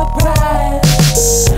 surprise.